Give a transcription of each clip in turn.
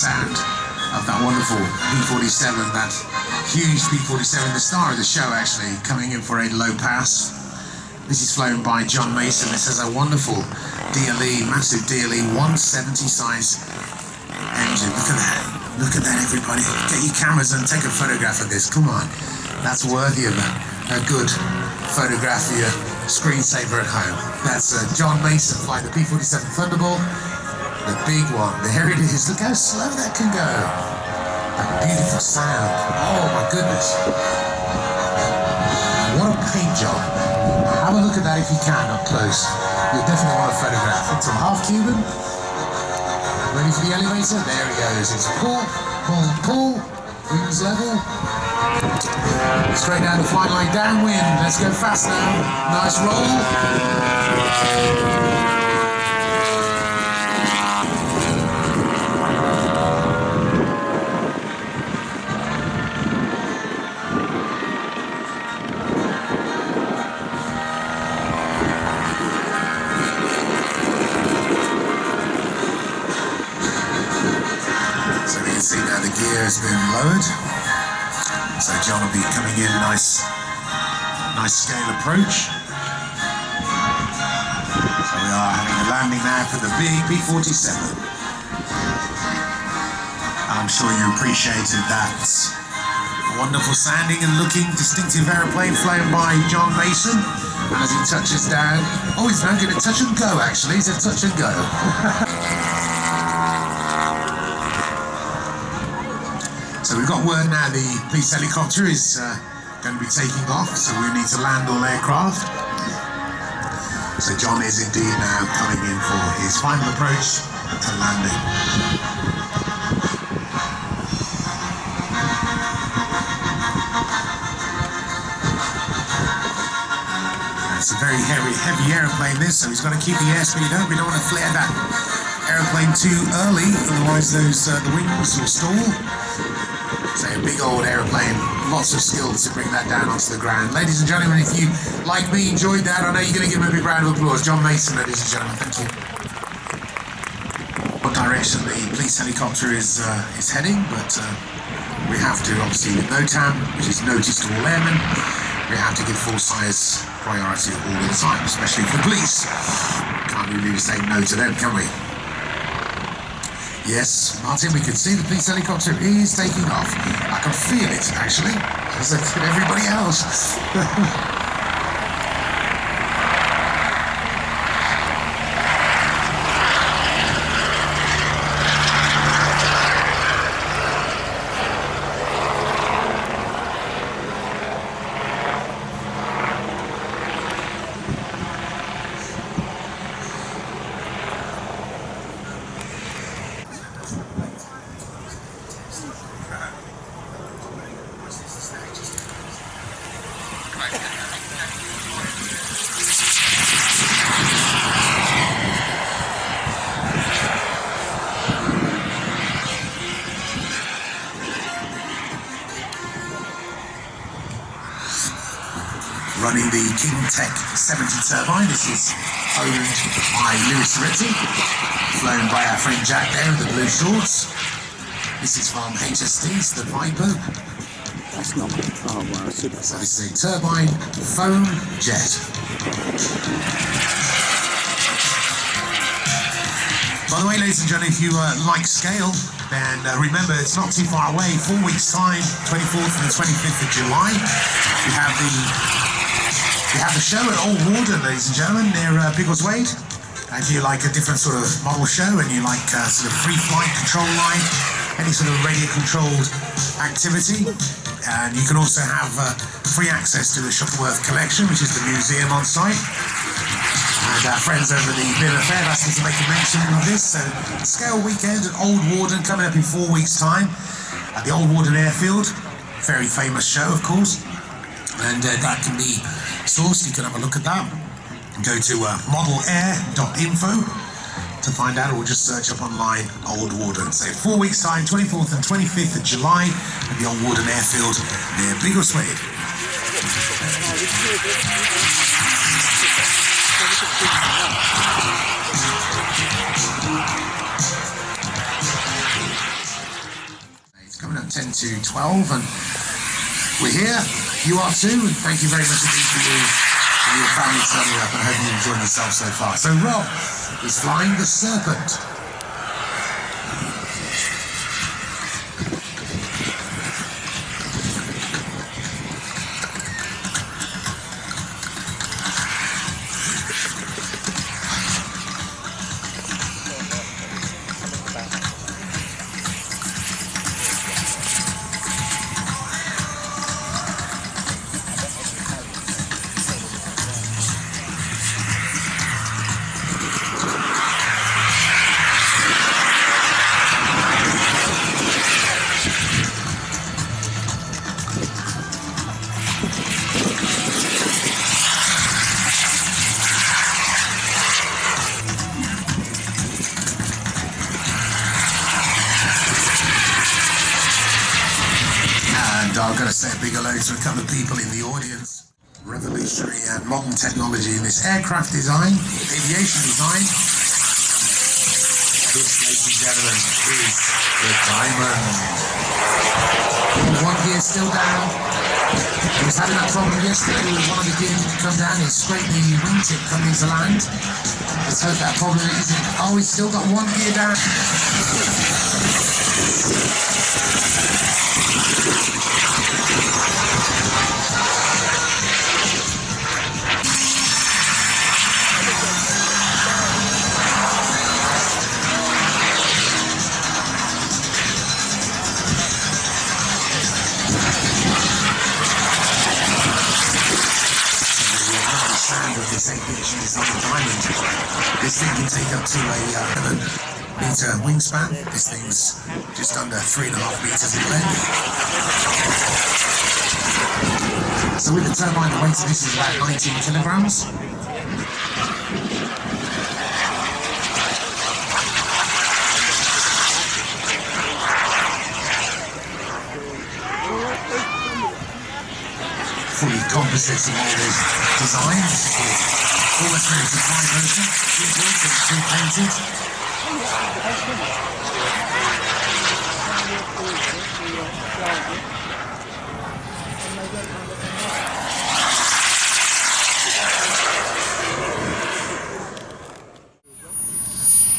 sound of that wonderful P47, that huge P47, the star of the show actually, coming in for a low pass. This is flown by John Mason. This has a wonderful DLE, massive DLE 170 size engine. Look at that. Look at that, everybody. Get your cameras and take a photograph of this. Come on. That's worthy of a, a good photograph for your screensaver at home. That's uh, John Mason flying the P-47 Thunderbolt. The big one. There it is. Look how slow that can go. That beautiful sound. Oh my goodness. What a paint job. Have a look at that if you can up close. You'll definitely want to photograph it. Some half Cuban. Ready for the elevator? There he goes. It's pull, pull, pull. Wings level. Straight down the flight line, downwind. Let's go fast now. Nice roll. Appreciated that wonderful sounding and looking distinctive aeroplane flown by John Mason as he touches down. Oh, he's now going to touch and go actually, he's a touch and go. So we've got word now the police helicopter is uh, going to be taking off, so we need to land all aircraft. So John is indeed now coming in for his final approach to landing. It's a very heavy, heavy aeroplane this, so he's got to keep the airspeed up. We don't want to flare that aeroplane too early, otherwise those uh, the wings will stall. So a big old aeroplane, lots of skills to bring that down onto the ground. Ladies and gentlemen, if you, like me, enjoyed that, I know you're going to give him a big round of applause. John Mason, ladies and gentlemen, thank you. What direction the police helicopter is uh, is heading, but uh, we have to, obviously, with NOTAM, which is notice to all airmen, we have to give full size priority all the time, especially for police. Can't really say no to them, can we? Yes, Martin, we can see the police helicopter is taking off. I can feel it, actually, as everybody else. Tech 70 turbine. This is owned by Lewis Ritti, flown by our friend Jack there in the blue shorts. This is from HSD's, the Viper. That's not. Oh, wow, super. So this is a turbine foam jet. By the way, ladies and gentlemen, if you uh, like scale, then uh, remember it's not too far away. Four weeks' time, 24th and 25th of July, we have the we have the show at Old Warden, ladies and gentlemen, near uh. And you like a different sort of model show and you like uh, sort of free flight, control line, any sort of radio controlled activity. And you can also have uh, free access to the Shuttleworth collection, which is the museum on site. And our friends over the Bill Fair asked me to make a mention of this. So, Scale Weekend at Old Warden coming up in four weeks' time at the Old Warden Airfield. Very famous show, of course. And uh, that can be source, you can have a look at that. Go to uh, modelair.info to find out, or just search up online Old Warden. So four weeks time, 24th and 25th of July at the Old Warden Airfield near Biggleswade. It's coming up 10 to 12, and we're here. You are too, and thank you very much indeed for you and your family turning up, and I hope you've enjoyed yourself so far. So Rob is flying the Serpent. Aircraft design, aviation design. This, ladies and gentlemen, is the Diamond. One gear still down. He was having that problem yesterday with one of the gears to come down. He scraped the wingtip coming to land. Let's hope that problem isn't. Oh, he's still got one gear down. Thing can take up to a uh, 11 meter wingspan. This thing's just under three and a half meters in length. So with the turbine, the weight of this is about 19 kilograms. fully composites and all this design. Two painted.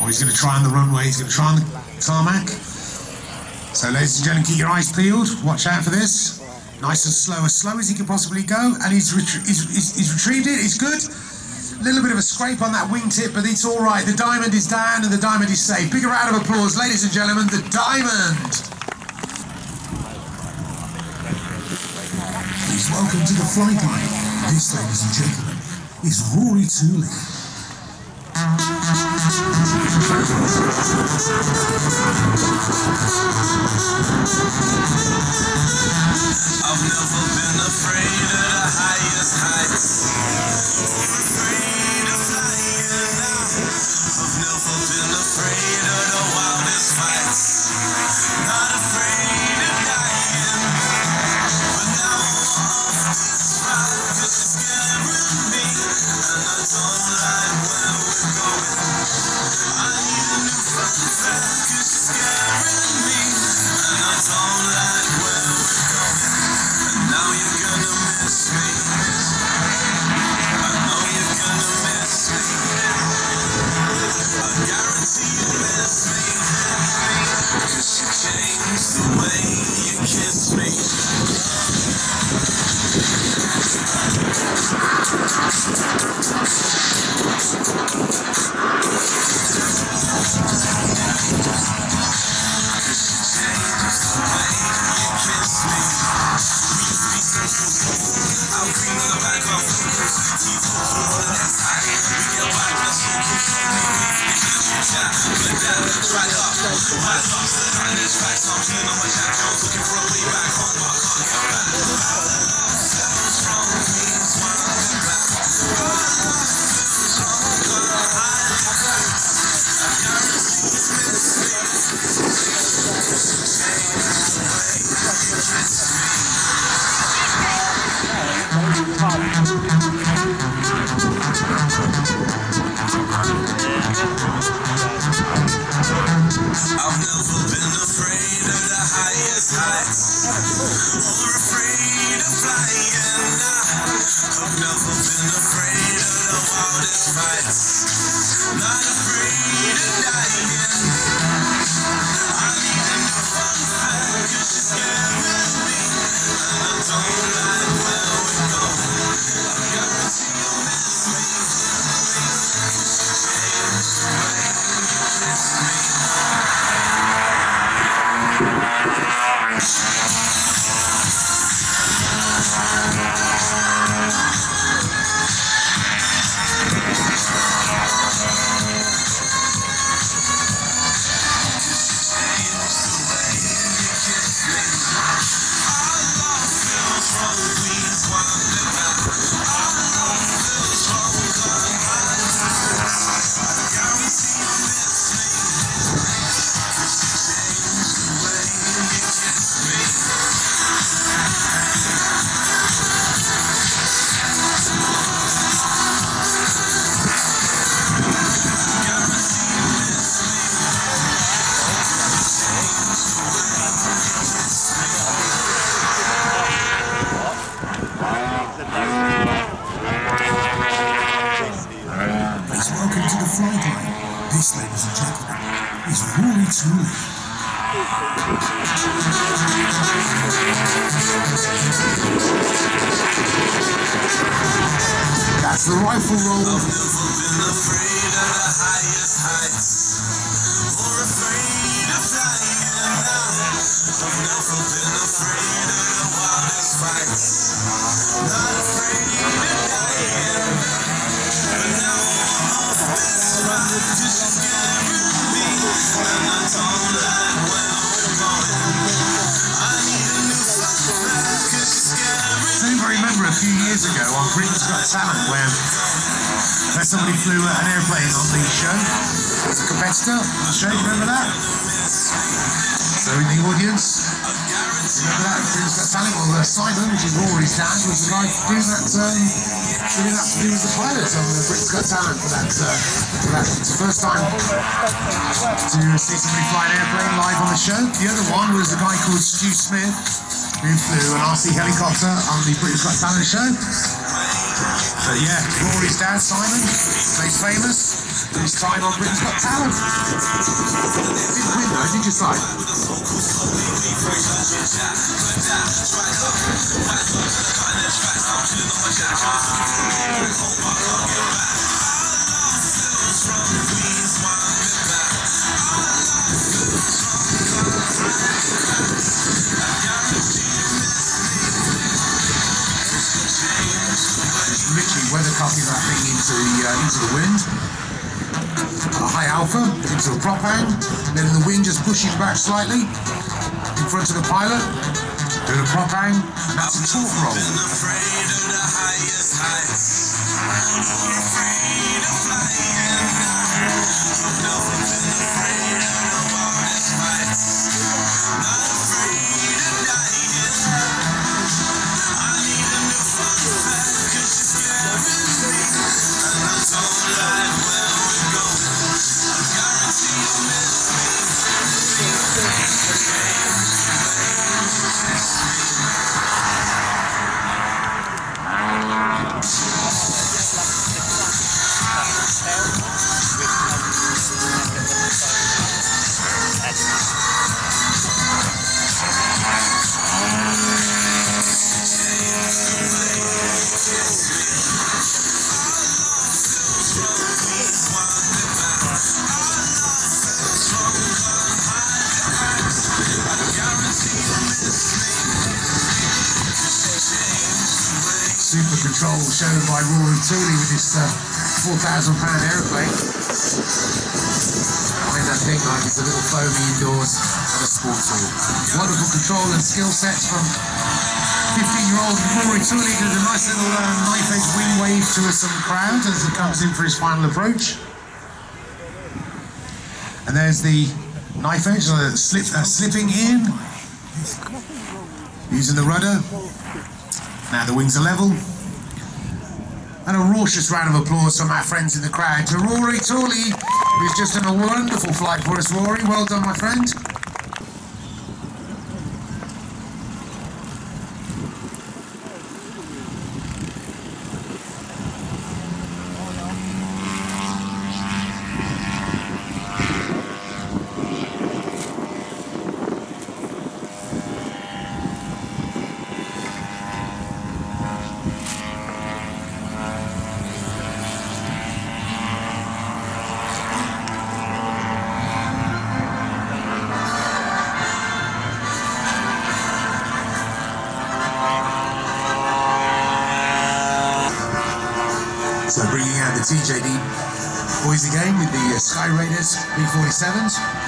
Oh, he's going to try on the runway. He's going to try on the tarmac. So, ladies and gentlemen, keep your eyes peeled. Watch out for this. Nice and slow, as slow as he can possibly go. And he's, he's, he's, he's retrieved it. It's good. Little bit of a scrape on that wingtip, but it's all right. The diamond is down and the diamond is safe. Big round of applause, ladies and gentlemen. The diamond. Please welcome to the flight line. This, ladies and gentlemen, is Rory Tooley. I've never been afraid of the highest heights. Afraid of the wildest fights. Not afraid of dying. But now I'm off this it's the rifle roll. Got Talent where somebody flew an airplane on the show as a competitor on the show? Remember that? So in the audience, remember that? Britain's Got Talent? Well, uh, Simon, which is Rory's dad, was the guy doing that. Um, doing that. He was the pilot on the Britain's Got Talent for that. Uh, for that. It's the first time to see somebody fly an airplane live on the show. The other one was a guy called Stu Smith who flew an RC helicopter on the British Got Talent show. But yeah, Rory's dad, Simon, made famous his time on Britain's Got Talent. Didn't win though, did you, Simon? Literally weathercocking that thing into the uh, into the wind. A high alpha into a prop hang, then the wind just pushes back slightly in front of the pilot. Doing a prop hang, that's a torque roll. The afraid of flying. Tooley with his uh, 4,000 pound aeroplane. Find that thing like it's a little foamy indoors at a sports hall. Wonderful control and skill sets from 15-year-old Rory Tooley did a nice little uh, knife edge wing wave to some crowd as he comes in for his final approach. And there's the knife edge uh, slip, uh, slipping in, using the rudder. Now the wings are level. And a raucous round of applause from our friends in the crowd to Rory Tooley, who's just done a wonderful flight for us, Rory. Well done, my friend. Out boys again with the uh, Sky Raiders P47s.